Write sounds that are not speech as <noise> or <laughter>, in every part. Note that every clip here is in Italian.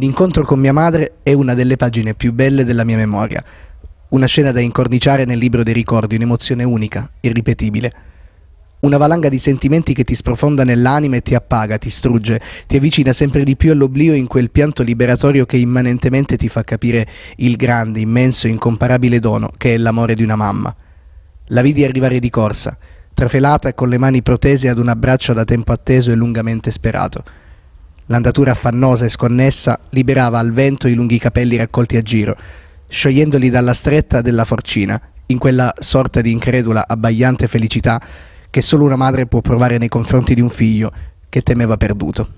L'incontro con mia madre è una delle pagine più belle della mia memoria. Una scena da incorniciare nel libro dei ricordi, un'emozione unica, irripetibile. Una valanga di sentimenti che ti sprofonda nell'anima e ti appaga, ti strugge, ti avvicina sempre di più all'oblio in quel pianto liberatorio che immanentemente ti fa capire il grande, immenso e incomparabile dono che è l'amore di una mamma. La vidi arrivare di corsa, trafelata e con le mani protese ad un abbraccio da tempo atteso e lungamente sperato. L'andatura affannosa e sconnessa liberava al vento i lunghi capelli raccolti a giro, sciogliendoli dalla stretta della forcina, in quella sorta di incredula, abbagliante felicità che solo una madre può provare nei confronti di un figlio che temeva perduto.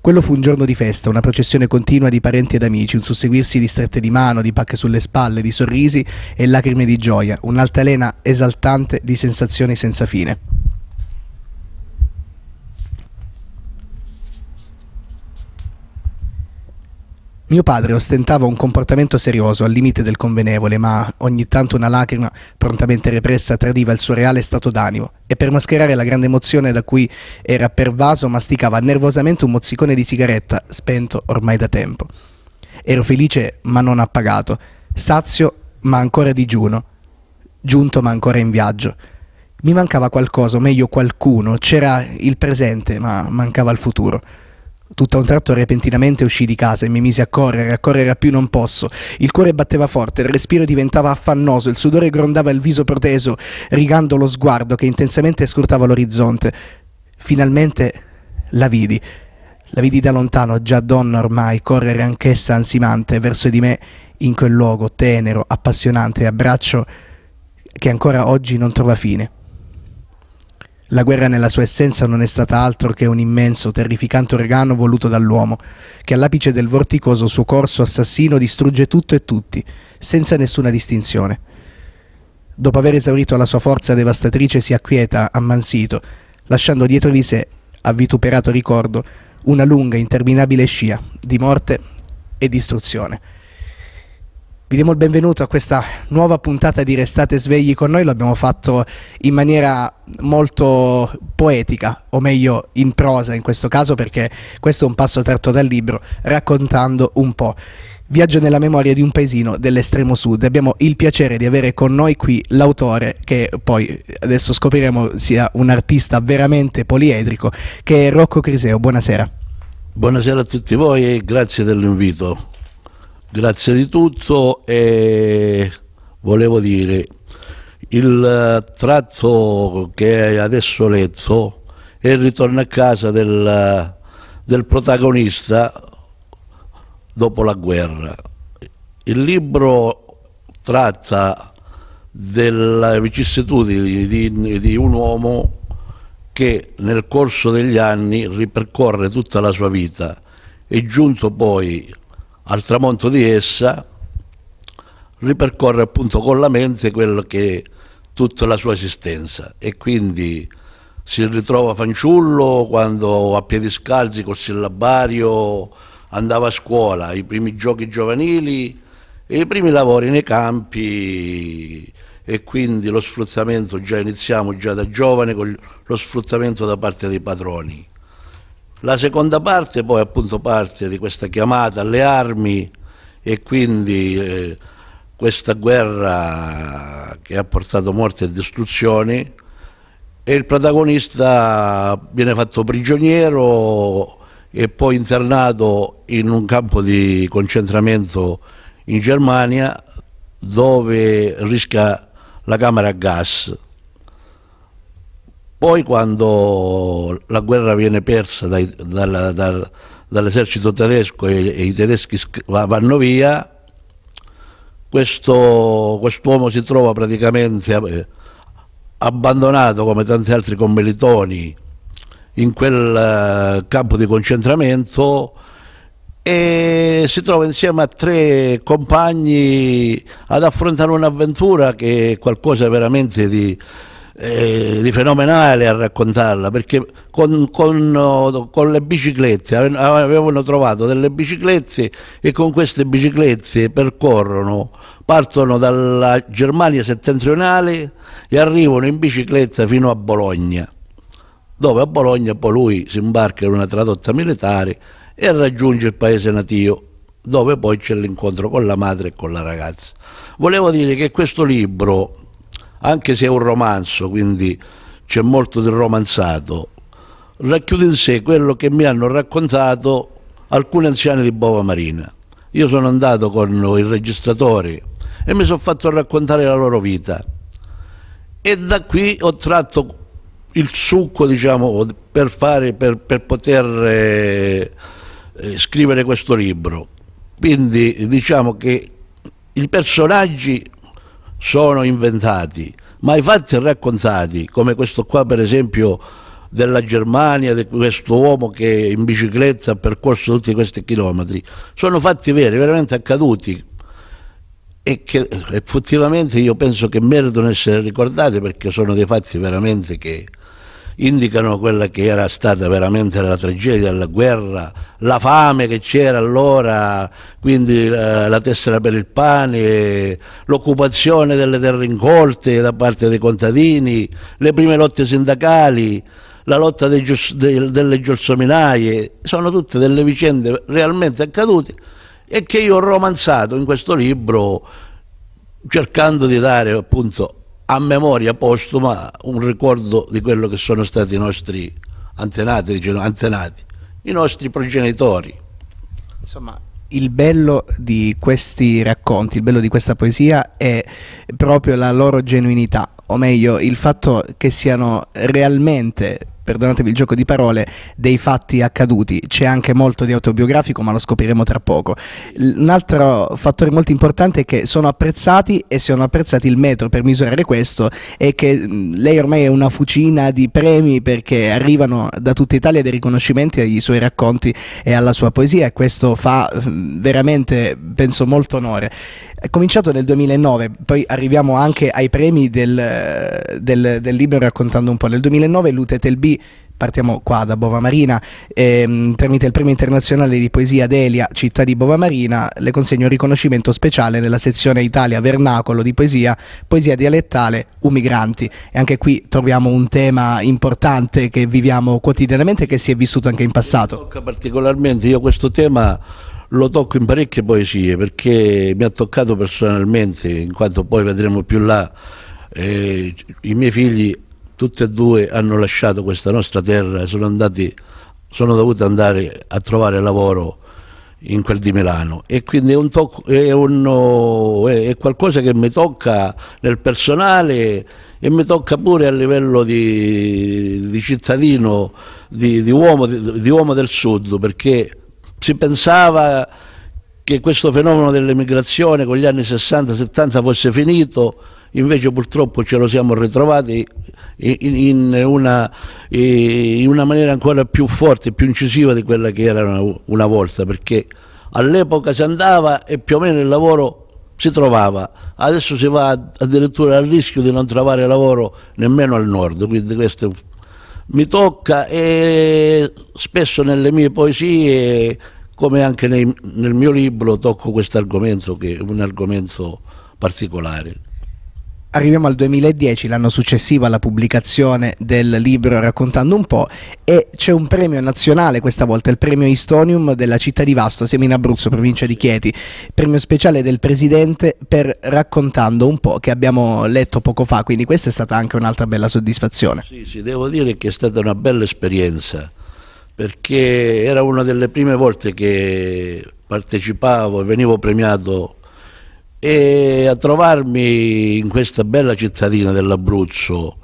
Quello fu un giorno di festa, una processione continua di parenti ed amici, un susseguirsi di strette di mano, di pacche sulle spalle, di sorrisi e lacrime di gioia, un'altalena esaltante di sensazioni senza fine. Mio padre ostentava un comportamento serioso, al limite del convenevole, ma ogni tanto una lacrima, prontamente repressa, tradiva il suo reale stato d'animo e per mascherare la grande emozione da cui era pervaso masticava nervosamente un mozzicone di sigaretta, spento ormai da tempo. Ero felice ma non appagato, sazio ma ancora digiuno, giunto ma ancora in viaggio. Mi mancava qualcosa, o meglio qualcuno, c'era il presente ma mancava il futuro. Tutto a un tratto repentinamente uscì di casa e mi misi a correre, a correre a più non posso. Il cuore batteva forte, il respiro diventava affannoso, il sudore grondava il viso proteso, rigando lo sguardo che intensamente scrutava l'orizzonte. Finalmente la vidi. La vidi da lontano, già donna ormai, correre anch'essa ansimante verso di me in quel luogo tenero, appassionante, abbraccio che ancora oggi non trova fine. La guerra nella sua essenza non è stata altro che un immenso, terrificante uragano voluto dall'uomo, che all'apice del vorticoso suo corso assassino distrugge tutto e tutti, senza nessuna distinzione. Dopo aver esaurito la sua forza devastatrice si acquieta, ammansito, lasciando dietro di sé, a vituperato ricordo, una lunga, interminabile scia di morte e distruzione. Vi diamo il benvenuto a questa nuova puntata di Restate svegli con noi, lo abbiamo fatto in maniera molto poetica, o meglio in prosa in questo caso perché questo è un passo tratto dal libro raccontando un po'. Viaggio nella memoria di un paesino dell'estremo sud. Abbiamo il piacere di avere con noi qui l'autore, che poi adesso scopriremo sia un artista veramente poliedrico, che è Rocco Criseo. Buonasera. Buonasera a tutti voi e grazie dell'invito. Grazie di tutto e volevo dire, il tratto che adesso letto è il ritorno a casa del, del protagonista dopo la guerra. Il libro tratta delle vicissitudini di, di, un uomo che nel corso degli anni ripercorre tutta la sua vita e giunto poi al tramonto di essa ripercorre appunto con la mente quello che è tutta la sua esistenza e quindi si ritrova fanciullo quando a piedi scalzi col sillabario andava a scuola, i primi giochi giovanili e i primi lavori nei campi e quindi lo sfruttamento già iniziamo già da giovane con lo sfruttamento da parte dei padroni. La seconda parte poi appunto parte di questa chiamata alle armi e quindi eh, questa guerra che ha portato morte e distruzioni. E il protagonista viene fatto prigioniero e poi internato in un campo di concentramento in Germania dove rischia la camera a gas poi quando la guerra viene persa dai, dal, dal, dall'esercito tedesco e, e, i tedeschi vanno via, questo quest'uomo si trova praticamente eh, abbandonato come tanti altri commilitoni in quel uh, campo di concentramento e si trova insieme a tre compagni ad affrontare un'avventura che è qualcosa veramente di eh, di fenomenale a raccontarla perché con, con, con, le biciclette avevano trovato delle biciclette e con queste biciclette percorrono partono dalla Germania settentrionale e arrivano in bicicletta fino a Bologna dove a Bologna poi lui si imbarca in una tradotta militare e raggiunge il paese natio dove poi c'è l'incontro con la madre e con la ragazza. Volevo dire che questo libro, anche se è un romanzo, quindi c'è molto di romanzato, racchiude in sé quello che mi hanno raccontato alcuni anziani di Bova Marina. Io sono andato con il registratore e mi sono fatto raccontare la loro vita e da qui ho tratto il succo diciamo, per, fare, per, per poter eh, scrivere questo libro. Quindi diciamo che i personaggi sono inventati, ma i fatti raccontati, come questo qua per esempio della Germania, di questo uomo che in bicicletta ha percorso tutti questi chilometri, sono fatti veri, veramente accaduti. E che effettivamente io penso che meritano essere ricordati perché sono dei fatti veramente che indicano quella che era stata veramente la tragedia della guerra, la fame che c'era allora, quindi la, la tessera per il pane, l'occupazione delle terre incolte da parte dei contadini, le prime lotte sindacali, la lotta dei, delle giorsominaie, sono tutte delle vicende realmente accadute e che io ho romanzato in questo libro cercando di dare appunto a memoria postuma un ricordo di quello che sono stati i nostri antenati, diciamo, antenati i nostri progenitori. Insomma, il bello di questi racconti, il bello di questa poesia è proprio la loro genuinità, o meglio il fatto che siano realmente perdonatemi il gioco di parole, dei fatti accaduti. C'è anche molto di autobiografico, ma lo scopriremo tra poco. Un altro fattore molto importante è che sono apprezzati e sono apprezzati il metro per misurare questo e che lei ormai è una fucina di premi perché arrivano da tutta Italia dei riconoscimenti ai suoi racconti e alla sua poesia e questo fa veramente, penso, molto onore. È cominciato nel 2009, poi arriviamo anche ai premi del, del, del libro raccontando un po'. Nel 2009 l'UTETLB partiamo qua da Bova Marina, ehm, tramite il premio internazionale di poesia Delia, città di Bova Marina, le consegno un riconoscimento speciale nella sezione Italia Vernacolo di poesia, poesia dialettale, U migranti. E anche qui troviamo un tema importante che viviamo quotidianamente e che si è vissuto anche in passato. Tocca particolarmente, io questo tema lo tocco in parecchie poesie perché mi ha toccato personalmente, in quanto poi vedremo più là, eh, i miei figli tutti e due hanno lasciato questa nostra terra e sono, andati, sono dovuti andare a trovare lavoro in quel di Milano. E quindi è, un tocco, è, un, è, qualcosa che mi tocca nel personale e mi tocca pure a livello di, di cittadino, di, di, uomo, di uomo del sud perché si pensava che questo fenomeno dell'emigrazione con gli anni 60-70 fosse finito, invece purtroppo ce lo siamo ritrovati in una, in una maniera ancora più forte, più incisiva di quella che era una, una volta, perché all'epoca si andava e più o meno il lavoro si trovava, adesso si va addirittura al rischio di non trovare lavoro nemmeno al nord, quindi questo mi tocca e spesso nelle mie poesie, come anche nei, nel mio libro, tocco questo argomento che è un argomento particolare. Arriviamo al 2010, l'anno successivo alla pubblicazione del libro Raccontando un po' e c'è un premio nazionale, questa volta il premio Istonium della città di Vasto, siamo in Abruzzo, provincia di Chieti, premio speciale del presidente per Raccontando un po' che abbiamo letto poco fa, quindi questa è stata anche un'altra bella soddisfazione. Sì, sì, devo dire che è stata una bella esperienza perché era una delle prime volte che partecipavo e venivo premiato e a trovarmi in questa bella cittadina dell'Abruzzo,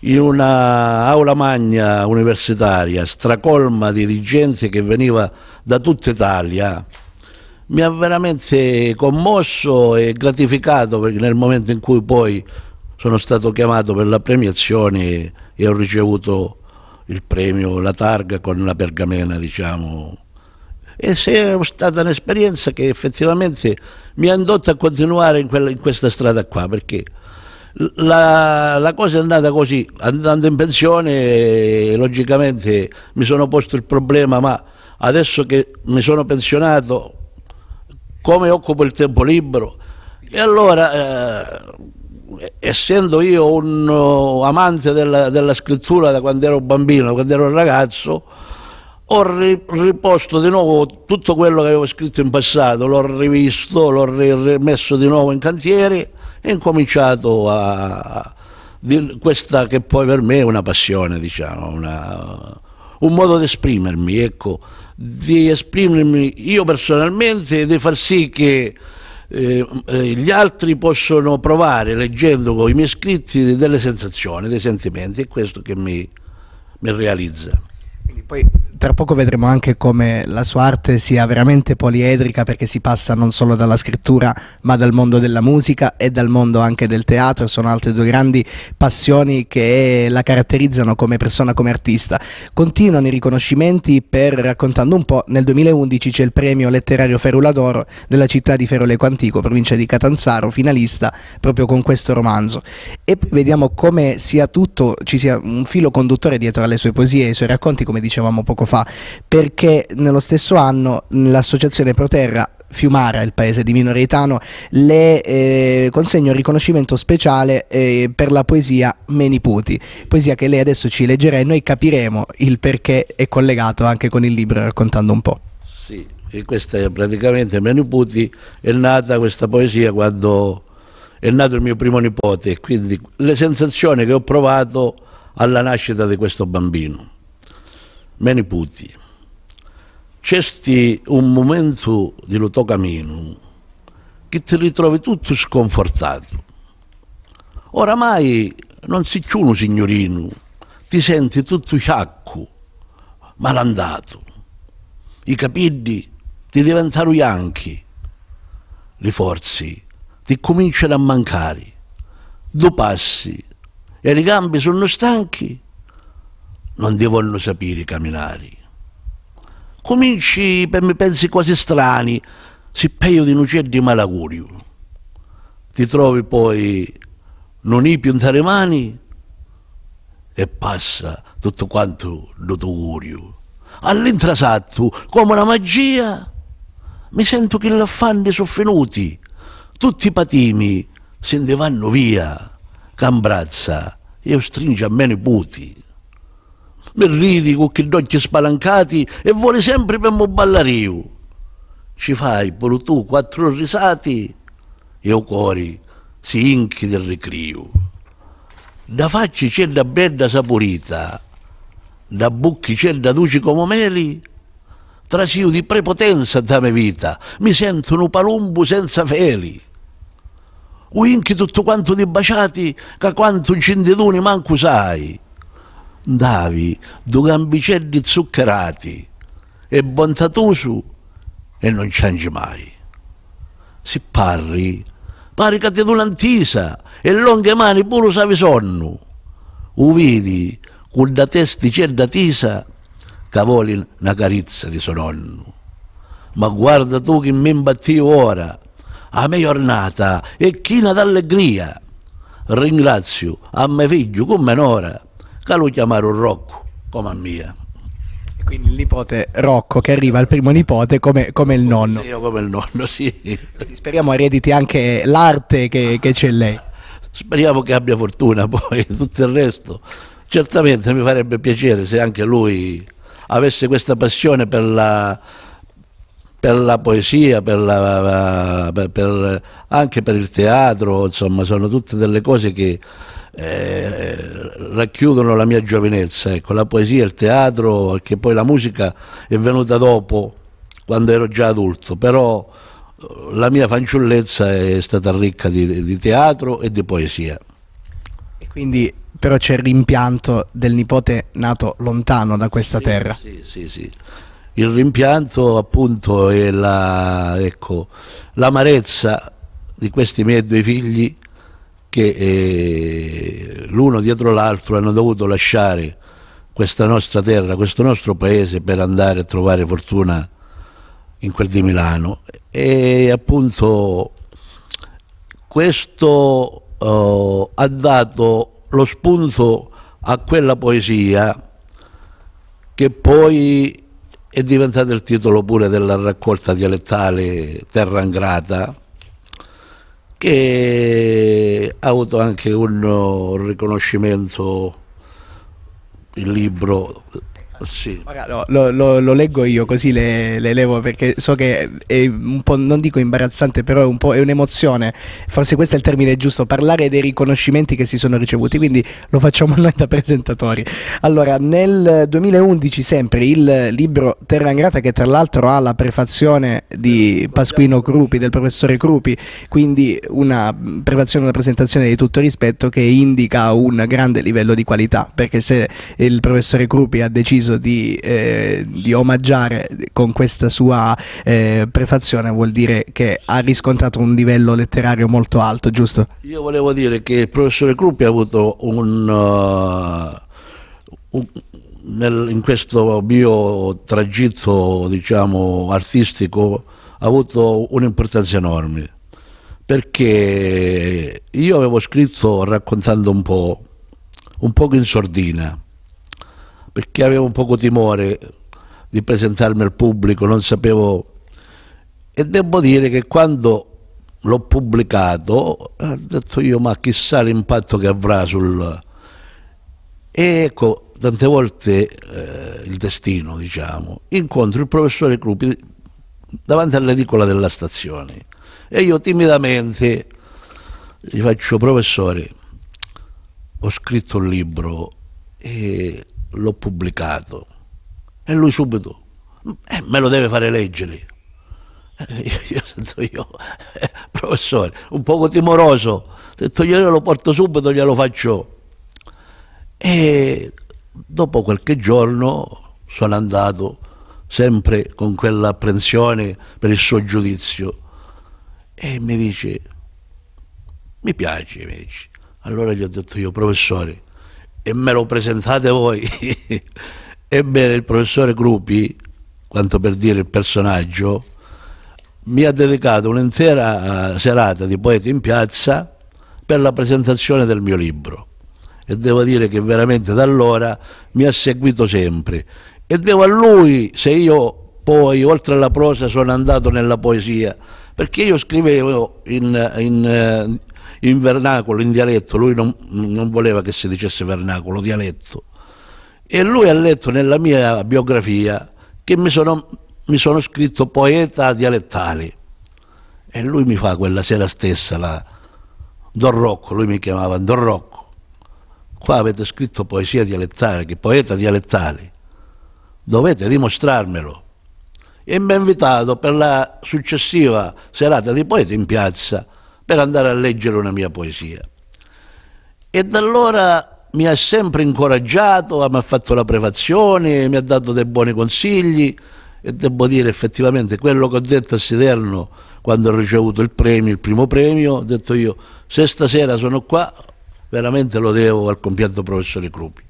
in una aula magna universitaria, stracolma di, gente che veniva da tutta Italia, mi ha veramente commosso e gratificato perché nel momento in cui poi sono stato chiamato per la premiazione e ho ricevuto il premio, la targa con la pergamena, diciamo, e è stata un'esperienza che effettivamente mi ha indotto a continuare in, quella, in questa strada qua perché la, la, cosa è andata così, andando in pensione logicamente mi sono posto il problema ma adesso che mi sono pensionato come occupo il tempo libero? E allora eh, essendo io un uh, amante della, della scrittura da quando ero bambino, quando ero ragazzo ho riposto di nuovo tutto quello che avevo scritto in passato, l'ho rivisto, l'ho rimesso di nuovo in cantiere e ho incominciato a, questa che poi per me è una passione, diciamo, una, un modo di esprimermi, ecco, di esprimermi io personalmente e di far sì che eh, eh, gli altri possono provare leggendo i miei scritti delle sensazioni, dei sentimenti, è questo che mi, mi realizza. Poi tra poco vedremo anche come la sua arte sia veramente poliedrica perché si passa non solo dalla scrittura ma dal mondo della musica e dal mondo anche del teatro, sono altre due grandi passioni che la caratterizzano come persona, come artista. Continuano i riconoscimenti per raccontando un po', nel 2011 c'è il premio letterario Ferula d'Oro della città di Feroleco Antico, provincia di Catanzaro, finalista proprio con questo romanzo. E vediamo come sia tutto, ci sia un filo conduttore dietro alle sue poesie e ai suoi racconti, come dicevamo poco fa, perché nello stesso anno l'associazione Proterra Fiumara, il paese di Minoretano, le eh, consegna un riconoscimento speciale eh, per la poesia Meniputi, poesia che lei adesso ci leggerà e noi capiremo il perché è collegato anche con il libro raccontando un po'. Sì, e questa è praticamente Meniputi, è nata questa poesia quando è nato il mio primo nipote, quindi le sensazioni che ho provato alla nascita di questo bambino. Meniputi. C'è un momento del tuo cammino che ti ritrovi tutto sconfortato. Oramai non sei più un signorino, ti senti tutto sciacco, malandato. I capelli ti diventano bianchi, le forze ti cominciano a mancare. Due passi e le gambe sono stanchi non devono sapere camminare. Cominci per me pensi quasi strani, si peio di uccelli di malagurio. Ti trovi poi non i piantare mani e passa tutto quanto l'augurio. All'intrasatto, come una magia, mi sento che gli affanni sono venuti, tutti i patimi se ne vanno via, cambrazza, io stringe a me i puti mi ridi con gli occhi spalancati e vuole sempre per mo ballario. Ci fai pure tu quattro risati e o cuore si inchi del ricrio. Da facci c'è da bella saporita, da bucchi c'è da duci come meli, trasio di prepotenza da me vita, mi sento un palumbo senza feli. Uinchi tutto quanto di baciati, che quanto un cindedone manco sai davi due gambicelli zuccherati e bontatoso e non changi mai. Si parri, pare che ti un'antisa e lunghe mani pure savi sonno. Uvidi, con da testi c'è da tisa, che vuole una carizza di suo nonno. Ma guarda tu che mi imbattivo ora, a me giornata e china d'allegria. Ringrazio a mio figlio come un'ora che lo chiamarono Rocco, come a mia. Quindi il nipote Rocco che arriva al primo nipote come, come il nonno. Io come il nonno, sì. Quindi speriamo erediti anche l'arte che, che c'è lei. Speriamo che abbia fortuna poi, <laughs> tutto il resto. Certamente mi farebbe piacere se anche lui avesse questa passione per la, per la poesia, per la, per, per, anche per il teatro, insomma, sono tutte delle cose che eh, racchiudono la mia giovinezza, ecco, la poesia, il teatro, perché poi la musica è venuta dopo, quando ero già adulto, però eh, la mia fanciullezza è stata ricca di, di teatro e di poesia. E quindi però c'è il rimpianto del nipote nato lontano da questa sì, terra. Sì, sì, sì. Il rimpianto appunto è la, ecco, l'amarezza di questi miei due figli che eh, l'uno dietro l'altro hanno dovuto lasciare questa nostra terra, questo nostro paese per andare a trovare fortuna in quel di Milano. E appunto questo uh, ha dato lo spunto a quella poesia che poi è diventata il titolo pure della raccolta dialettale Terra Ingrata che ha avuto anche un riconoscimento il libro Sì. No, lo, lo, lo, leggo io così le, le, levo perché so che è un po', non dico imbarazzante, però è, un po', è un'emozione, forse questo è il termine giusto, parlare dei riconoscimenti che si sono ricevuti, quindi lo facciamo <laughs> noi da presentatori. Allora, nel 2011 sempre il libro Terra Ingrata che tra l'altro ha la prefazione di Pasquino Crupi, del professore Crupi, quindi una prefazione, una presentazione di tutto rispetto che indica un grande livello di qualità, perché se il professore Crupi ha deciso deciso di, eh, di omaggiare con questa sua eh, prefazione vuol dire che ha riscontrato un livello letterario molto alto, giusto? Io volevo dire che il professore Cruppi ha avuto un, uh, un nel, in questo mio tragitto diciamo, artistico ha avuto un'importanza enorme perché io avevo scritto raccontando un po', un po' in sordina perché avevo un poco timore di presentarmi al pubblico, non sapevo... E devo dire che quando l'ho pubblicato ho detto io ma chissà l'impatto che avrà sul... E ecco, tante volte eh, il destino, diciamo, incontro il professore Crupi davanti all'edicola della stazione. E io timidamente gli faccio professore, ho scritto un libro e l'ho pubblicato e lui subito eh, me lo deve fare leggere. Eh, <laughs> io, io sento io, eh, professore, un poco timoroso, ho detto io lo porto subito, glielo faccio. E dopo qualche giorno sono andato sempre con quell'apprensione per il suo giudizio e mi dice mi piace, mi dice. Allora gli ho detto io, professore, e me lo presentate voi. <laughs> Ebbene, il professore Gruppi, quanto per dire il personaggio, mi ha dedicato un'intera eh, serata di poeti in piazza per la presentazione del mio libro. E devo dire che veramente da allora mi ha seguito sempre. E devo a lui, se io poi, oltre alla prosa, sono andato nella poesia, perché io scrivevo in, in, eh, in vernacolo, in dialetto, lui non, non voleva che si dicesse vernacolo, dialetto. E lui ha letto nella mia biografia che mi sono, mi sono scritto poeta dialettale. E lui mi fa quella sera stessa la Don Rocco, lui mi chiamava Don Rocco. Qua avete scritto poesia dialettale, che poeta dialettale. Dovete dimostrarmelo. E mi ha invitato per la successiva serata di poeti in piazza per andare a leggere una mia poesia. E da allora mi ha sempre incoraggiato, mi ha fatto la prefazione, mi ha dato dei buoni consigli e devo dire effettivamente quello che ho detto a Siderno quando ho ricevuto il premio, il primo premio, ho detto io se stasera sono qua veramente lo devo al compianto professore Crupi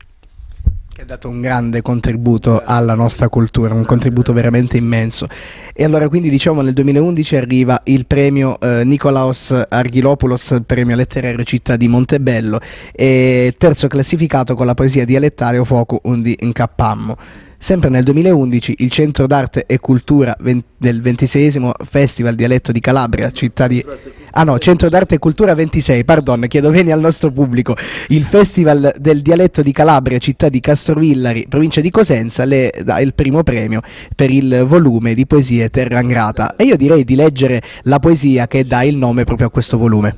che ha dato un grande contributo alla nostra cultura, un contributo veramente immenso. E allora quindi diciamo nel 2011 arriva il premio eh, Nicolaos Arghilopoulos, premio letterario città di Montebello, e terzo classificato con la poesia dialettale O fuoco undi incappammo. Sempre nel 2011 il Centro d'Arte e Cultura del 26 Festival Dialetto di Calabria, città di... Ah no, Centro d'Arte e Cultura 26, pardon, chiedo bene al nostro pubblico. Il Festival del Dialetto di Calabria, città di Castrovillari, provincia di Cosenza, le dà il primo premio per il volume di poesie Terra Ingrata. E io direi di leggere la poesia che dà il nome proprio a questo volume.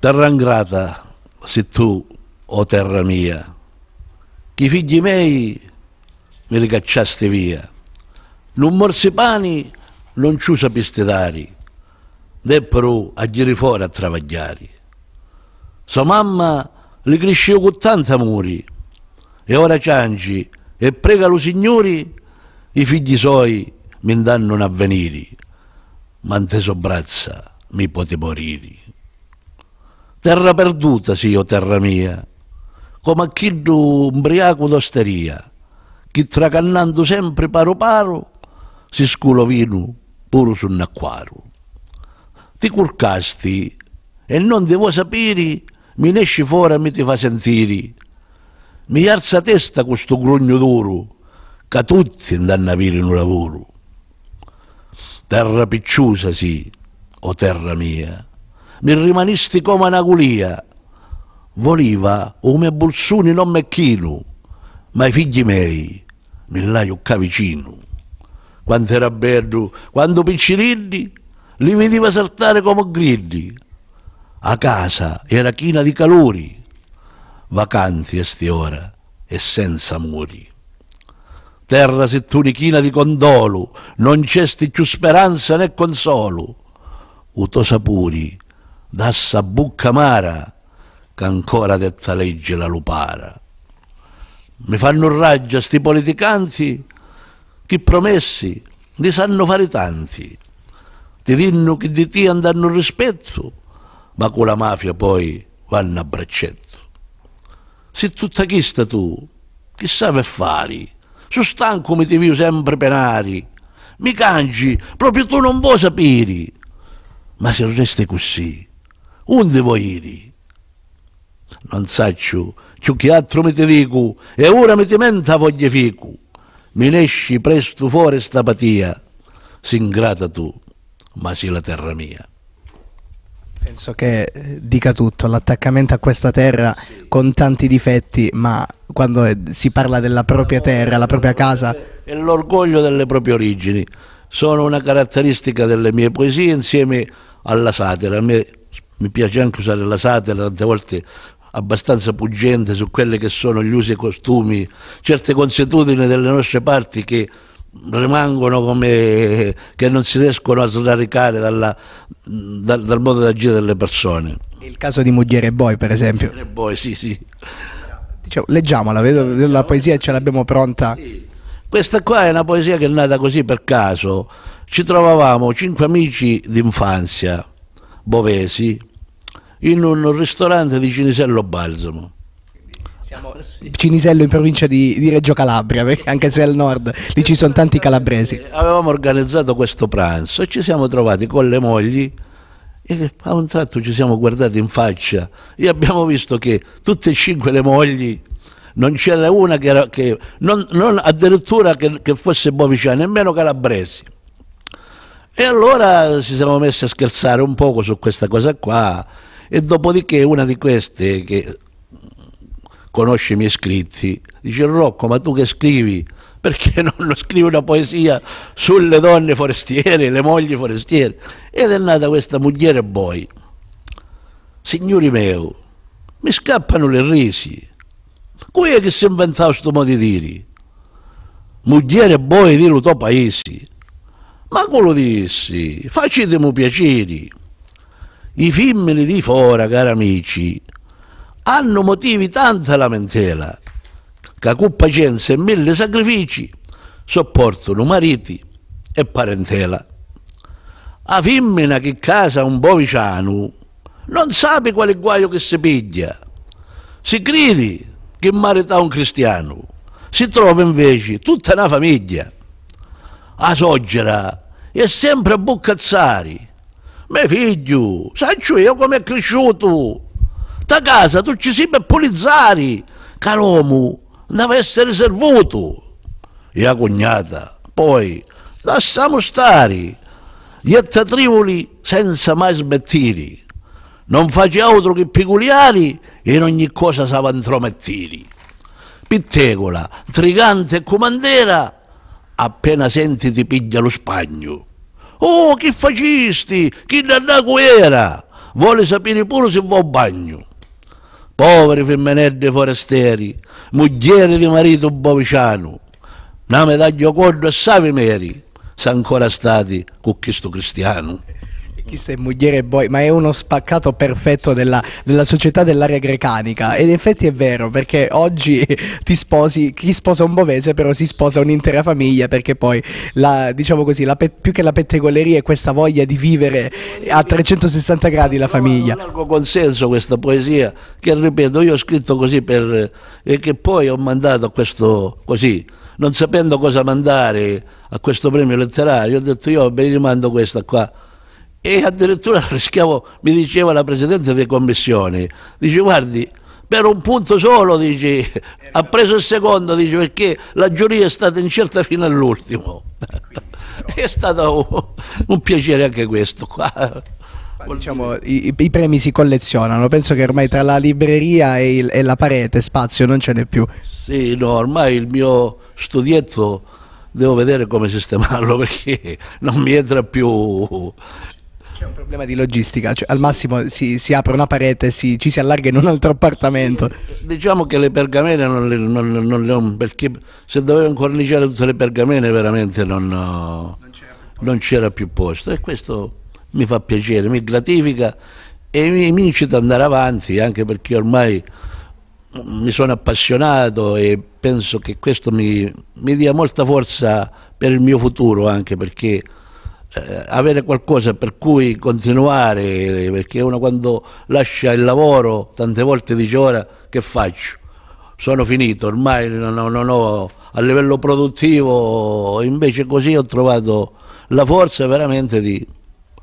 Terra Ingrata, se tu, o oh terra mia, i figli miei mi ricacciaste via. Non morsi pani, non ci sapeste dare, deppero a girare fuori a travagliare. Sua mamma li cresceva con tanti amori, e ora ciangi e prega lo Signore, i figli suoi mi danno un avvenire, ma in te braccia mi pote morire. Terra perduta, sì, o terra mia, come a chi ubriaco d'osteria, che tracannando sempre paro paro, si sculo vino un acquaro. Ti curcasti e non devo sapere, mi esci fuori e mi ti fa sentire. Mi alza testa questo grugno duro, che tutti andanno a avere un lavoro. Terra picciosa, sì, o terra mia, mi rimanisti come una gulia, Voleva un mio bolsone non mecchino ma i figli miei mi laio qua vicino. Quando era bello, quando piccirilli, li vedeva saltare come grilli. A casa era china di calori, vacanti a sti ora e senza muri. Terra se tu china di condolo, non c'esti più speranza né consolo. Uto sapuri, dassa bucca amara, che ancora detta legge la lupara. Mi fanno raggia sti politicanti, che promessi, ne sanno fare tanti. Ti dicono che di te andranno rispetto, ma con la mafia poi vanno a braccetto. Se tutta questa tu, che sai fare? Sono stanco come ti vivo sempre penari. Mi cangi, proprio tu non vuoi sapere. Ma se resti così, onde vuoi iri? Non saccio, ciò che altro mi ti dico, e ora mi ti menta voglia fico. Mi ne esci presto fuori sta patia, s'ingrata tu, ma sì la terra mia. Penso che eh, dica tutto, l'attaccamento a questa terra con tanti difetti, ma quando si parla della propria terra, la propria casa... E l'orgoglio delle proprie origini sono una caratteristica delle mie poesie insieme alla satira. A me mi piace anche usare la satira, tante volte abbastanza puggente su quelli che sono gli usi e costumi, certe consuetudini delle nostre parti che rimangono come che non si riescono a sradicare dalla, dal, dal, modo di agire delle persone. Il caso di Mugliere Boy, per esempio. Mugliere Boy, sì, sì. Diciamo, leggiamola, vedo la poesia ce l'abbiamo pronta. Sì. Questa qua è una poesia che è nata così per caso. Ci trovavamo cinque amici d'infanzia, bovesi, in un ristorante di Cinisello Balsamo siamo Cinisello in provincia di, di, Reggio Calabria, anche se al nord lì ci sono tanti calabresi. Eh, avevamo organizzato questo pranzo e ci siamo trovati con le mogli e a un tratto ci siamo guardati in faccia e abbiamo visto che tutte e cinque le mogli non c'era una che, era, che non, non, addirittura che, che fosse boviciana, nemmeno calabresi. E allora ci siamo messi a scherzare un poco su questa cosa qua e dopodiché una di queste che conosce i miei scritti, dice Rocco, ma tu che scrivi? Perché <laughs> non scrivi una poesia sulle donne forestiere, le mogli forestiere? Ed è nata questa Mugliere Boy. Signori miei, mi scappano le risi. Qui è che si è inventato questo modo di dire? Mugliere Boy di tuo paese. Ma quello dissi, facetemi piacere. I femmini di fora, cari amici, hanno motivi tanta lamentela, che con pazienza e mille sacrifici sopportano mariti e parentela. A femmina che casa un boviciano non sa quale guaio che si piglia. Si credi che marita un cristiano, si trova invece tutta una famiglia. A soggera è sempre a boccazzari. Mio figlio, sai io come è cresciuto? sta casa tu ci sei per pulizzare, che l'uomo deve essere servuto. E la cognata, poi, lasciamo stare, ietta trivoli senza mai smettire. Non face altro che peculiari e in ogni cosa sa intromettire. Pittegola, trigante e comandera, appena senti ti piglia lo spagno. Oh, che facisti? Chi dannaco era? Vuole sapere pure se va a bagno poveri femminelli forestieri, mogli di marito boviciano, una medaglia corda e savi meri, sono ancora stati con questo cristiano. Chista è mogliere boy, ma è uno spaccato perfetto della, della, società dell'area grecanica. Ed in effetti è vero, perché oggi <laughs> ti sposi, chi sposa un bovese, però si sposa un'intera famiglia, perché poi la, diciamo così, la più che la pettegoleria è questa voglia di vivere a 360 gradi la famiglia. Un largo consenso questa poesia, che ripeto, io ho scritto così per, e che poi ho mandato a questo così non sapendo cosa mandare a questo premio letterario, ho detto io vi rimando questa qua e addirittura <laughs> rischiavo, mi diceva la Presidente di commissione, dice guardi, per un punto solo, dice, ha preso il secondo, dice, perché la giuria è stata incerta fino all'ultimo. <laughs> è stato un, un, piacere anche questo qua. Diciamo, i, i, premi si collezionano, penso che ormai tra la libreria e, il, e la parete spazio non ce n'è più. Sì, no, ormai il mio studietto devo vedere come sistemarlo <laughs> perché non mi entra più c'è un problema di logistica, cioè, al massimo si, si apre una parete e ci si allarga in un altro appartamento. Diciamo che le pergamene non le, non, non le ho, perché se dovevo incorniciare tutte le pergamene veramente non, non c'era più posto e questo mi fa piacere, mi gratifica e mi, mi incita ad andare avanti anche perché ormai mi sono appassionato e penso che questo mi, mi dia molta forza per il mio futuro anche perché eh, avere qualcosa per cui continuare, perché uno quando lascia il lavoro tante volte dice ora che faccio? Sono finito, ormai non, non ho a livello produttivo, invece così ho trovato la forza veramente di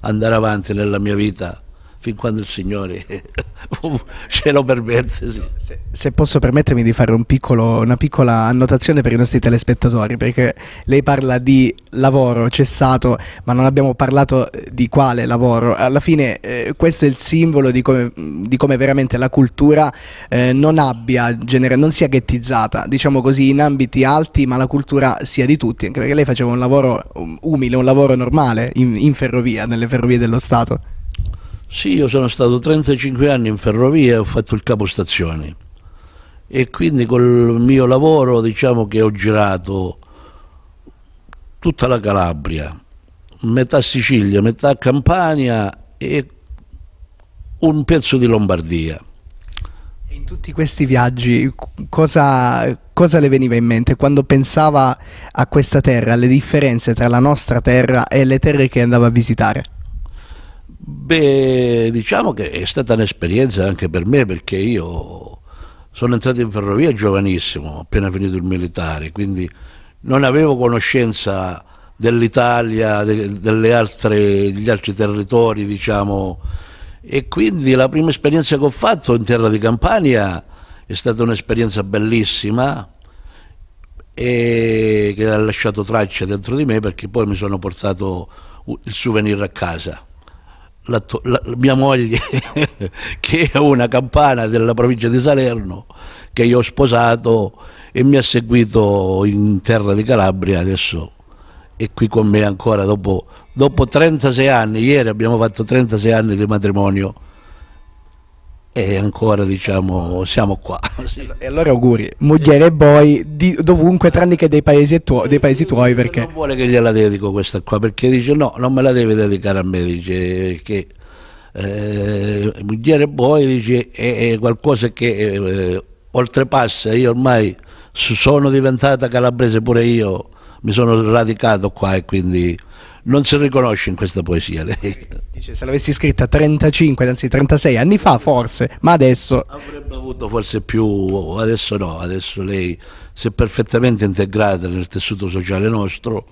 andare avanti nella mia vita fin quando il Signore <laughs> ce lo permette. Sì. Se, se, posso permettermi di fare un piccolo, una piccola annotazione per i nostri telespettatori, perché lei parla di lavoro cessato, ma non abbiamo parlato di quale lavoro. Alla fine eh, questo è il simbolo di come, di come veramente la cultura eh, non abbia genere, non sia ghettizzata, diciamo così, in ambiti alti, ma la cultura sia di tutti, anche perché lei faceva un lavoro um, umile, un lavoro normale in, in ferrovia, nelle ferrovie dello Stato. Sì, io sono stato 35 anni in ferrovia e ho fatto il capostazione e quindi col mio lavoro diciamo che ho girato tutta la Calabria, metà Sicilia, metà Campania e un pezzo di Lombardia. In tutti questi viaggi cosa, cosa, le veniva in mente quando pensava a questa terra, alle differenze tra la nostra terra e le terre che andava a visitare? Beh, diciamo che è stata un'esperienza anche per me perché io sono entrato in ferrovia giovanissimo, appena finito il militare, quindi non avevo conoscenza dell'Italia, degli altri territori, diciamo, e quindi la prima esperienza che ho fatto in terra di Campania è stata un'esperienza bellissima e che ha lasciato traccia dentro di me perché poi mi sono portato il souvenir a casa la, la, mia moglie, <laughs> che è una campana della provincia di Salerno, che io ho sposato e mi ha seguito in terra di Calabria, adesso è qui con me ancora dopo, dopo 36 anni, ieri abbiamo fatto 36 anni di matrimonio e ancora diciamo siamo qua. <laughs> Sì. E allora auguri, Mugliere e Boy di, dovunque tranne che dei paesi, tuo, dei paesi tuoi perché... Non vuole che gliela dedico questa qua perché dice no, non me la deve dedicare a me, dice che eh, Mugliere e Boy dice, è, è qualcosa che eh, oltrepassa, io ormai sono diventata calabrese pure io, mi sono radicato qua e quindi non si riconosce in questa poesia lei. Dice, se l'avessi scritta 35, anzi 36 anni fa forse, ma adesso... Avrebbe avuto forse più, adesso no, adesso lei si è perfettamente integrata nel tessuto sociale nostro,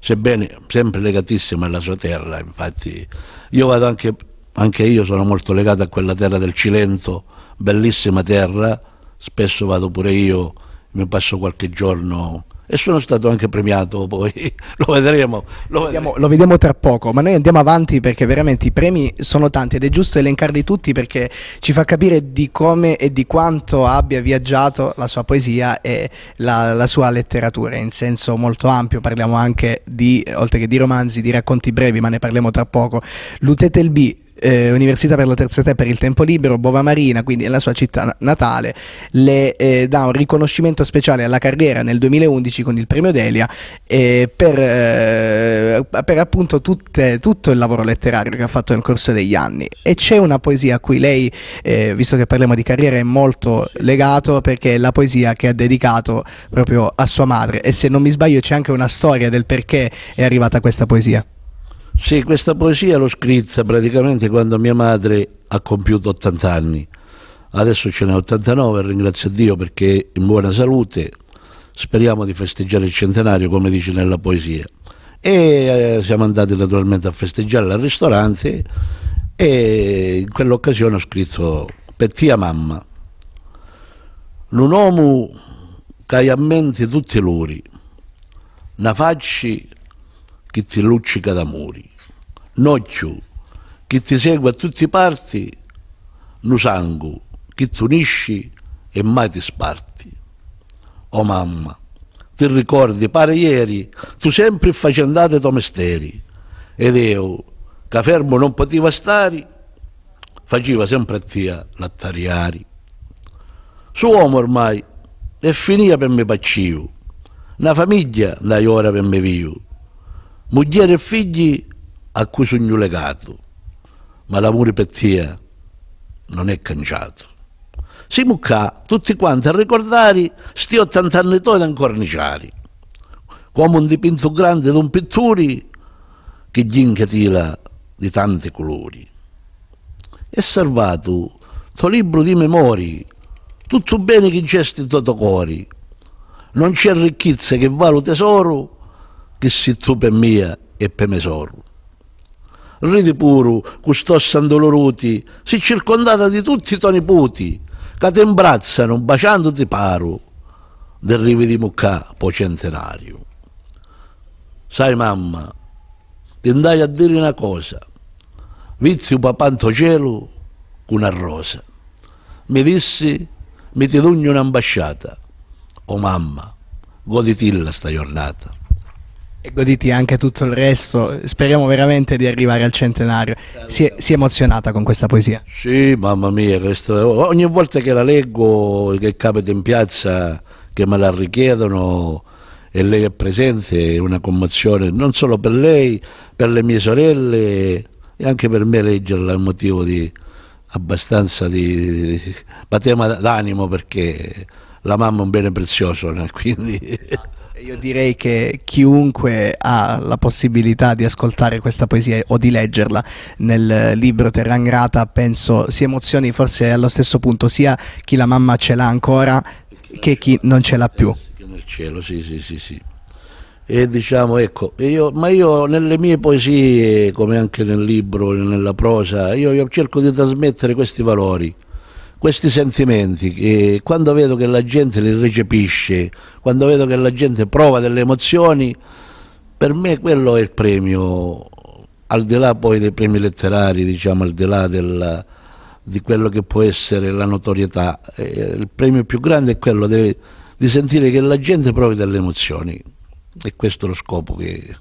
sebbene sempre legatissima alla sua terra, infatti io vado anche, anche io sono molto legato a quella terra del Cilento, bellissima terra, spesso vado pure io, mi passo qualche giorno e sono stato anche premiato poi, <laughs> lo vedremo. Lo, vediamo, lo vediamo tra poco, ma noi andiamo avanti perché veramente i premi sono tanti ed è giusto elencarli tutti perché ci fa capire di come e di quanto abbia viaggiato la sua poesia e la, la sua letteratura in senso molto ampio, parliamo anche di, oltre che di romanzi, di racconti brevi, ma ne parliamo tra poco. L'Utetel B eh, Università per la terza età e per il tempo libero, Bova Marina, quindi nella sua città natale, le eh, dà un riconoscimento speciale alla carriera nel 2011 con il premio Delia eh, per, eh, per, appunto tutte, tutto il lavoro letterario che ha fatto nel corso degli anni. E c'è una poesia a cui lei, eh, visto che parliamo di carriera, è molto legato perché è la poesia che ha dedicato proprio a sua madre e se non mi sbaglio c'è anche una storia del perché è arrivata questa poesia. Sì, questa poesia l'ho scritta praticamente quando mia madre ha compiuto 80 anni. Adesso ce n'è 89, ringrazio Dio perché è in buona salute. Speriamo di festeggiare il centenario, come dice nella poesia. E eh, siamo andati naturalmente a festeggiare al ristorante e in quell'occasione ho scritto per tia mamma. Un uomo che ha a mente tutti luri, una faccia che ti luccica da muri. Nocciu, chi ti segue a tutti i parti, nu sangu, chi tu unisci e mai ti sparti. Oh mamma, ti ricordi, pare ieri, tu sempre faccendate tuoi mestieri, ed io, che fermo non poteva stare, faceva sempre a te l'attariari. Su uomo ormai, e finia per me pacciu, una famiglia da ora per me vivo, moglie e figli a cui sono legato, ma l'amore per te non è cangiato. Siamo qua, tutti quanti, a ricordare sti 80 anni tuoi da incorniciare, come un dipinto grande di un pittore che gli incatila di tanti colori. E salvato tuo libro di memorie, tutto bene che gesti in tuo cuore, non c'è ricchezza che vale tesoro che se tu per mia e per me soro. Ridi puro, custò sandoloruti, si circondata di tutti i tuoi nipoti, che ti imbrazzano baciandoti paro, del rivi di Muccà, poi centenario. Sai mamma, ti andai a dire una cosa, vizio papanto cielo una rosa. Mi dissi, mi ti dugno un'ambasciata, oh mamma, goditilla sta giornata. E goditi anche tutto il resto, speriamo veramente di arrivare al centenario. Si è, si è emozionata con questa poesia? Sì, mamma mia, questo, ogni volta che la leggo, che capita in piazza, che me la richiedono e lei è presente, è una commozione non solo per lei, per le mie sorelle e anche per me leggerla è un motivo di abbastanza di, di batema d'animo perché la mamma è un bene prezioso, né? <laughs> quindi... Io direi che chiunque ha la possibilità di ascoltare questa poesia o di leggerla nel libro Terrangrata penso si emozioni forse allo stesso punto sia chi la mamma ce l'ha ancora che chi non ce l'ha più. Nel cielo, sì, sì, sì, sì. E diciamo, ecco, io, ma io nelle mie poesie, come anche nel libro, nella prosa, io, io cerco di trasmettere questi valori questi sentimenti che quando vedo che la gente li recepisce, quando vedo che la gente prova delle emozioni, per me quello è il premio, al di là poi dei premi letterari, diciamo, al di là del, di quello che può essere la notorietà. Eh, il premio più grande è quello di, di sentire che la gente provi delle emozioni. E questo è lo scopo che,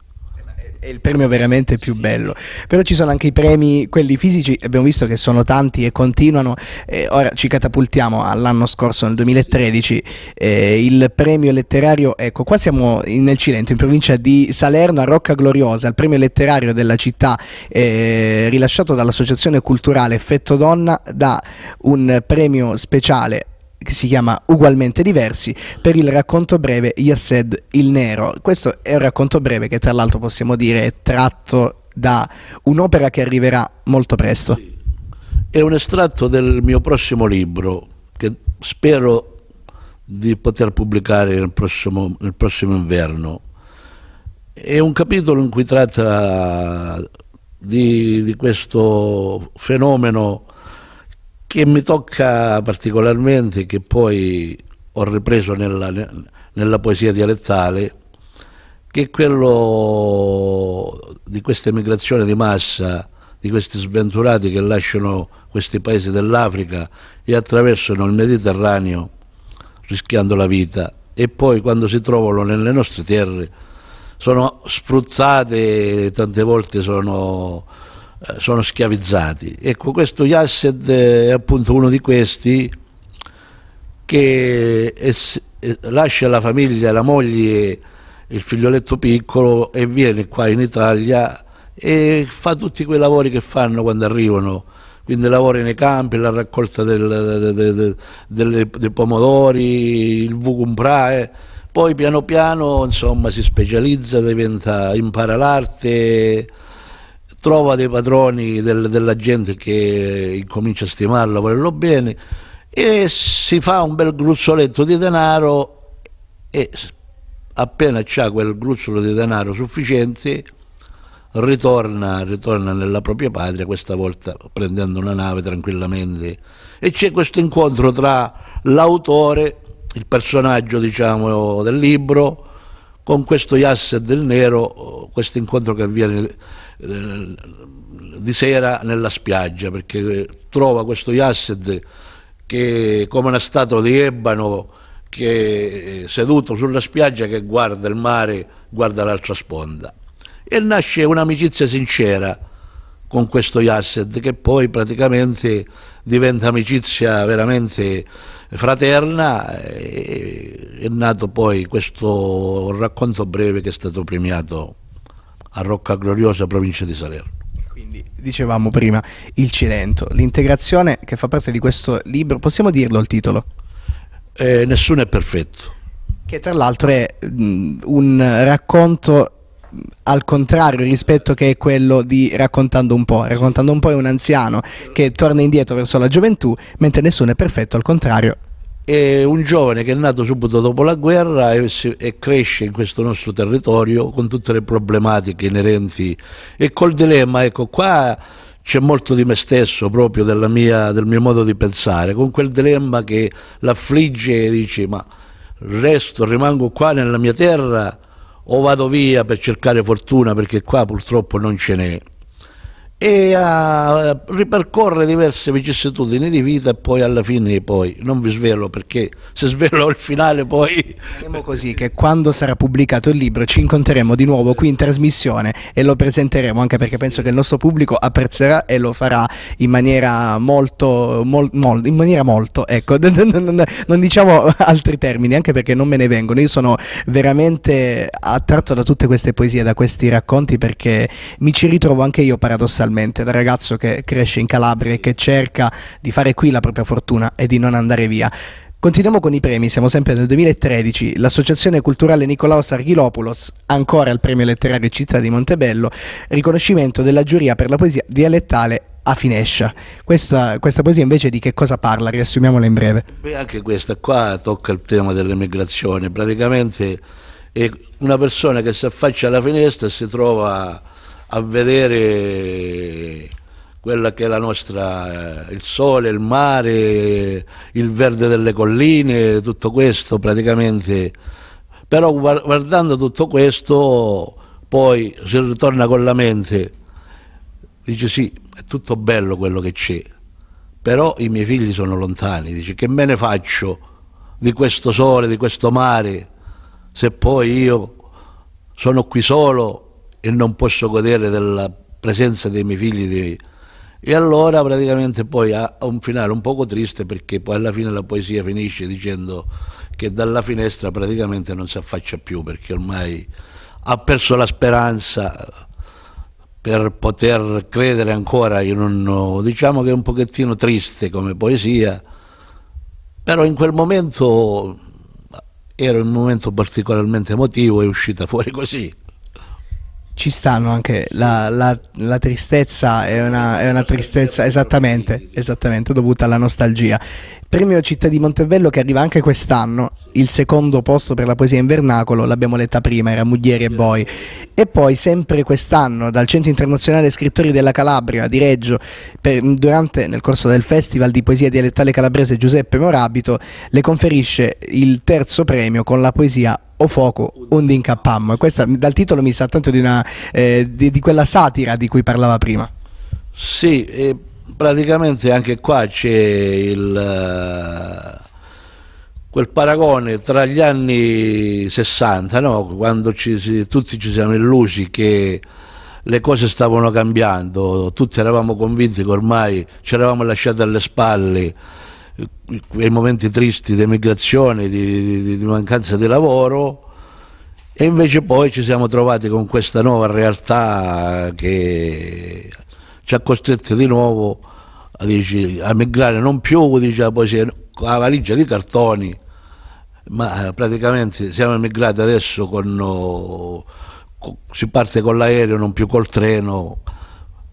è il premio veramente più bello. Però ci sono anche i premi, quelli fisici, abbiamo visto che sono tanti e continuano. Eh, ora ci catapultiamo all'anno scorso, nel 2013, eh, il premio letterario, ecco, qua siamo nel Cilento, in provincia di Salerno, a Rocca Gloriosa, il premio letterario della città, eh, rilasciato dall'Associazione Culturale Effetto Donna, da un premio speciale che si chiama Ugualmente Diversi, per il racconto breve Yassed il Nero. Questo è un racconto breve che tra l'altro possiamo dire è tratto da un'opera che arriverà molto presto. Sì. È un estratto del mio prossimo libro che spero di poter pubblicare nel prossimo, nel prossimo inverno. È un capitolo in cui tratta di, di questo fenomeno che mi tocca particolarmente, che poi ho ripreso nella, nella poesia dialettale, che è quello di questa emigrazione di massa, di questi sventurati che lasciano questi paesi dell'Africa e attraversano il Mediterraneo rischiando la vita. E poi quando si trovano nelle nostre terre sono sfruttate, tante volte sono sono schiavizzati. Ecco, questo Yassed è appunto uno di questi che è, lascia la famiglia, la moglie, il figlioletto piccolo e viene qua in Italia e fa tutti quei lavori che fanno quando arrivano quindi lavora nei campi, la raccolta del, de, de, de, dei pomodori, il vucumprae, poi piano piano insomma si specializza, diventa, impara l'arte, trova dei padroni del, della gente che incomincia a stimarlo, volerlo bene e si fa un bel gruzzoletto di denaro e appena c'ha quel gruzzolo di denaro sufficiente ritorna, ritorna nella propria patria, questa volta prendendo una nave tranquillamente. E c'è questo incontro tra l'autore, il personaggio diciamo del libro, con questo Yasser del Nero, questo incontro che avviene eh, di sera nella spiaggia, perché trova questo Yasser che come una statua di ebano che seduto sulla spiaggia che guarda il mare, guarda l'altra sponda. E nasce un'amicizia sincera con questo Yasser che poi praticamente diventa amicizia veramente fraterna e è nato poi questo racconto breve che è stato premiato a Rocca Gloriosa, provincia di Salerno. Quindi dicevamo prima il Cilento, l'integrazione che fa parte di questo libro, possiamo dirlo il titolo? Eh, nessuno è perfetto. Che tra l'altro è mh, un racconto al contrario rispetto che è quello di Raccontando un po'. Raccontando un po' è un anziano che torna indietro verso la gioventù, mentre nessuno è perfetto, al contrario. È un giovane che è nato subito dopo la guerra e, si, e cresce in questo nostro territorio con tutte le problematiche inerenti. E col dilemma, ecco qua c'è molto di me stesso proprio mia, del mio modo di pensare, con quel dilemma che l'affligge e dice ma resto, rimango qua nella mia terra o vado via per cercare fortuna? Perché qua purtroppo non ce n'è e a ripercorre diverse vicissitudini di vita e poi alla fine poi non vi svelo perché se svelo il finale poi. Faremo così che quando sarà pubblicato il libro ci incontreremo di nuovo qui in trasmissione e lo presenteremo anche perché penso che il nostro pubblico apprezzerà e lo farà in maniera molto mol, mol, in maniera molto ecco. <laughs> Non diciamo altri termini anche perché non me ne vengono. Io sono veramente attratto da tutte queste poesie da questi racconti perché mi ci ritrovo anche io paradossalmente fondamentalmente da ragazzo che cresce in Calabria e che cerca di fare qui la propria fortuna e di non andare via. Continuiamo con i premi, siamo sempre nel 2013, l'Associazione Culturale Nicolaos Archilopoulos, ancora il premio letterario Città di Montebello, riconoscimento della giuria per la poesia dialettale a Finescia. Questa, questa, poesia invece di che cosa parla? Riassumiamola in breve. Beh, anche questa qua tocca il tema dell'emigrazione, praticamente è una persona che si affaccia alla finestra e si trova a vedere quella che è la nostra, il sole, il mare, il verde delle colline, tutto questo praticamente. Però guardando tutto questo poi si ritorna con la mente, dice sì, è tutto bello quello che c'è, però i miei figli sono lontani, dice che me ne faccio di questo sole, di questo mare, se poi io sono qui solo e non posso godere della presenza dei miei figli. Dei... E allora praticamente poi ha un finale un poco triste perché poi alla fine la poesia finisce dicendo che dalla finestra praticamente non si affaccia più perché ormai ha perso la speranza per poter credere ancora in un, diciamo che è un pochettino triste come poesia, però in quel momento era un momento particolarmente emotivo e è uscita fuori così ci stanno anche la, la, la tristezza è una, è una, tristezza esattamente, esattamente dovuta alla nostalgia. Premio Città di Montevello che arriva anche quest'anno il secondo posto per la poesia in vernacolo l'abbiamo letta prima era Muglieri e Boi. E poi sempre quest'anno dal Centro Internazionale Scrittori della Calabria di Reggio per, durante nel corso del Festival di Poesia Dialettale Calabrese Giuseppe Morabito le conferisce il terzo premio con la poesia o fuoco onde incappammo. E questa dal titolo mi sa tanto di, una, eh, di, di quella satira di cui parlava prima. Sì, e praticamente anche qua c'è il, uh, quel paragone tra gli anni 60, no? quando ci, tutti ci siamo illusi che le cose stavano cambiando, tutti eravamo convinti che ormai ci eravamo lasciati alle spalle quei momenti tristi di emigrazione, di, di, di mancanza di lavoro e invece poi ci siamo trovati con questa nuova realtà che ci ha costretti di nuovo a, dice, a migrare non più con la valigia di cartoni ma praticamente siamo emigrati adesso con, con si parte con l'aereo non più col treno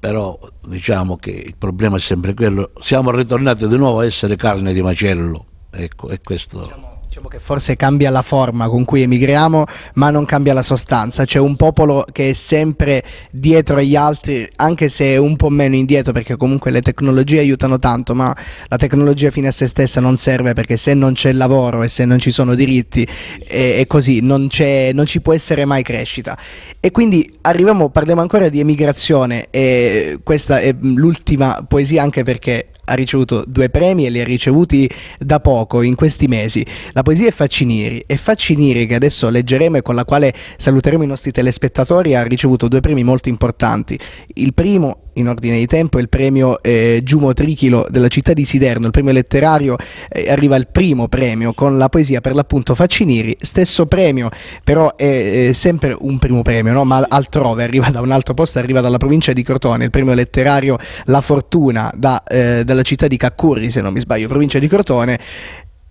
però diciamo che il problema è sempre quello, siamo ritornati di nuovo a essere carne di macello, ecco, è questo. Diciamo che forse cambia la forma con cui emigriamo, ma non cambia la sostanza. C'è un popolo che è sempre dietro agli altri, anche se è un po' meno indietro, perché comunque le tecnologie aiutano tanto, ma la tecnologia fine a se stessa non serve perché se non c'è lavoro e se non ci sono diritti è così, non, non, ci può essere mai crescita. E quindi arriviamo, parliamo ancora di emigrazione e questa è l'ultima poesia anche perché ha ricevuto due premi e li ha ricevuti da poco, in questi mesi. La poesia è Faccinieri e Faccinieri, che adesso leggeremo e con la quale saluteremo i nostri telespettatori, ha ricevuto due premi molto importanti. Il primo in ordine di tempo il premio eh, Giumo Trichilo della città di Siderno, il premio letterario, eh, arriva il primo premio con la poesia per l'appunto Faccinieri, stesso premio, però è, è sempre un primo premio, no? ma altrove, arriva da un altro posto, arriva dalla provincia di Crotone, il premio letterario La Fortuna da, eh, dalla città di Caccurri, se non mi sbaglio, provincia di Crotone,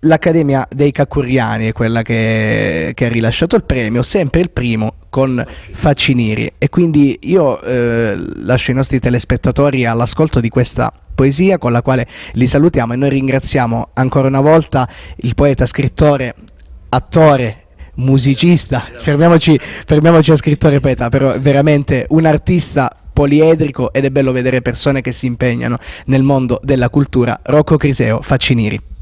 l'Accademia dei Caccuriani è quella che, che, ha rilasciato il premio, sempre il primo con Faccinieri. E quindi io eh, lascio i nostri telespettatori all'ascolto di questa poesia con la quale li salutiamo e noi ringraziamo ancora una volta il poeta, scrittore, attore, musicista, fermiamoci, fermiamoci a scrittore poeta, però veramente un artista poliedrico ed è bello vedere persone che si impegnano nel mondo della cultura. Rocco Criseo, Faccinieri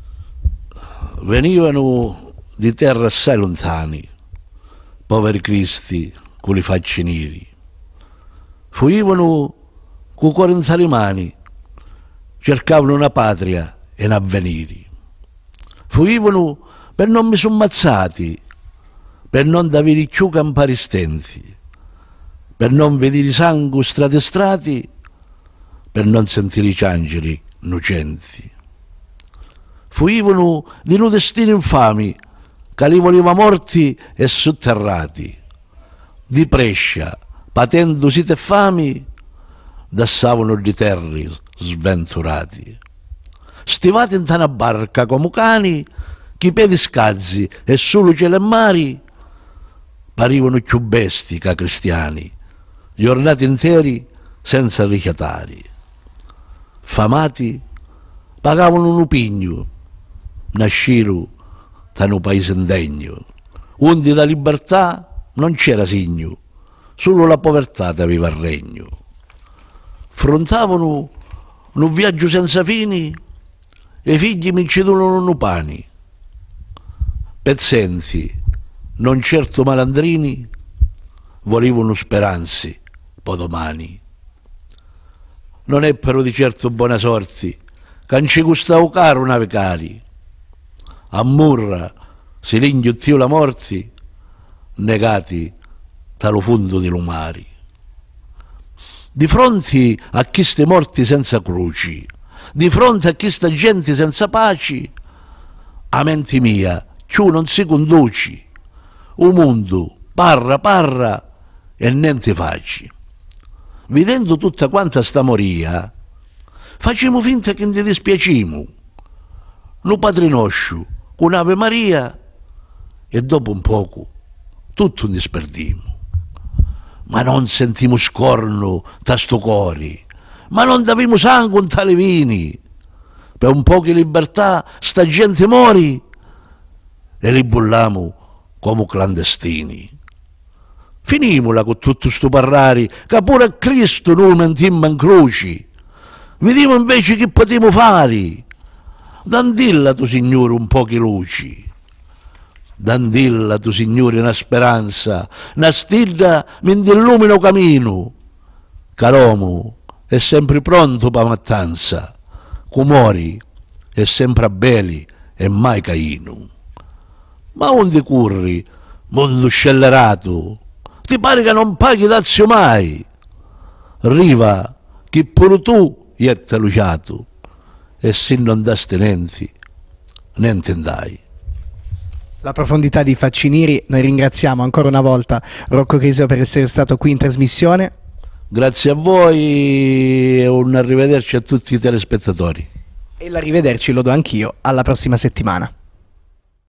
venivano di terra assai lontani, poveri cristi con facce neri. Fuivano con cuore in le mani, cercavano una patria e un avvenire. Fuivano per non mi sono ammazzati, per non davere più camparistenti, per non vedere sangue strati strati, per non sentire i ciangeli innocenti fuivano di un destino infami, che li voleva morti e sotterrati. Di Prescia, patendo site fami, dassavano di terri sventurati. Stivati in tana barca come cani, chi piedi scazzi e solo cielo e mari, parivano più besti che cristiani, giornati interi senza richiatari. Famati pagavano un upigno, nasciru da un paese indegno, onde la libertà non c'era segno, solo la povertà aveva il regno. Frontavano un viaggio senza fini e i figli mi cedono un pani. Pezzenti, non certo malandrini, volevano speranze, domani. Non è però di certo buona sorte, che ci gustavo caro navigare a Murra si l'inghiottio la morti, negati dallo fondo di lumari. Di fronte a queste morti senza croci, di fronte a questa gente senza pace, a mente mia, più non si conduci, un mondo parra parra e niente faci. Vedendo tutta quanta sta moria, facciamo finta che ne dispiacimo. No padre nostro, un'Ave Maria e dopo un poco tutto un disperdimo. Ma non sentimo scorno da sto cori, ma non davimo sangue in tale vini. Per un po' di libertà sta gente mori e li bullamo come clandestini. Finimola con tutto sto parlare, che pure a Cristo noi mentimmo in croci. Vediamo invece che potremo fare Dandilla tu Signore un po' di luci. Dandilla tu Signore una speranza, una stilla mi illumina cammino. Calomo è sempre pronto per mattanza, Cumori è sempre a e mai caino. Ma onde curri, mondo scellerato? Ti pare che non paghi dazio mai? Riva, che pure tu gli è luciato e se non d'astenenzi ne intendai. La profondità di Faccinieri, noi ringraziamo ancora una volta Rocco Criseo per essere stato qui in trasmissione. Grazie a voi e un arrivederci a tutti i telespettatori. E l'arrivederci lo do anch'io, alla prossima settimana.